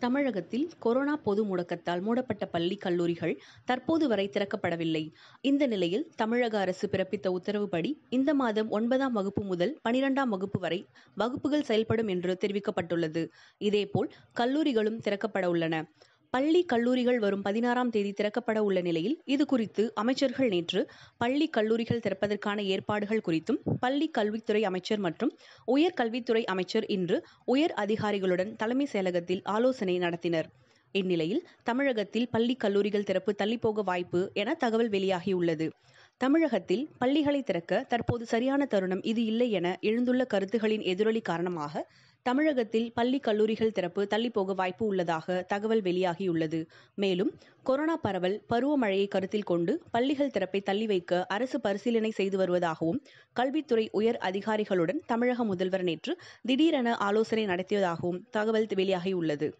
தமிழகத்தில் கொரோனா பொது முடக்கத்தால் மூடப்பட்ட பள்ளி கல்லூரிகள் தற்போது வரை திறக்கப்படவில்லை. இந்த நிலையில் தமிழக அரசு பிறப்பித்த உத்தரவுப்படி இந்த மாதம் ஒன்பதாம் வகுப்பு முதல் பனிரெண்டாம் வகுப்பு வரை வகுப்புகள் செயல்படும் என்று தெரிவிக்கப்பட்டுள்ளது. இதேபோல் கல்லூரிகளும் திறக்கப்பட உள்ளன. பள்ளி கல்லூரிகள் வரும் பதினாறாம் தேதி திறக்கப்பட உள்ள நிலையில் இது குறித்து அமைச்சர்கள் நேற்று பள்ளி கல்லூரிகள் திறப்பதற்கான ஏற்பாடுகள் குறித்தும் பள்ளி கல்வித்துறை அமைச்சர் மற்றும் உயர் கல்வித்துறை அமைச்சர் இன்று உயர் அதிகாரிகளுடன் தலைமை செயலகத்தில் ஆலோசனை நடத்தினர். இந்நிலையில் தமிழகத்தில் பள்ளி கல்லூரிகள் திறப்பு தள்ளிப்போக வாய்ப்பு என தகவல் வெளியாகியுள்ளது. தமிழகத்தில் பள்ளிகளை திறக்க தற்போது சரியான தருணம் இது இல்லை என எழுந்துள்ள கருத்துகளின் எதிரொலி காரணமாக தமிழகத்தில் பள்ளி கல்லூரிகள் திறப்பு தள்ளிப்போக வாய்ப்பு உள்ளதாக தகவல் வெளியாகியுள்ளது. மேலும் கொரோனா பரவல் பருவமழையை கருத்தில் கொண்டு பள்ளிகள் திறப்பை தள்ளி வைக்க அரசு பரிசீலனை செய்து வருவதாகவும் கல்வித்துறை உயர் அதிகாரிகளுடன் தமிழக முதல்வர் நேற்று திடீரென ஆலோசனை நடத்தியதாகவும் தகவல் வெளியாகியுள்ளது.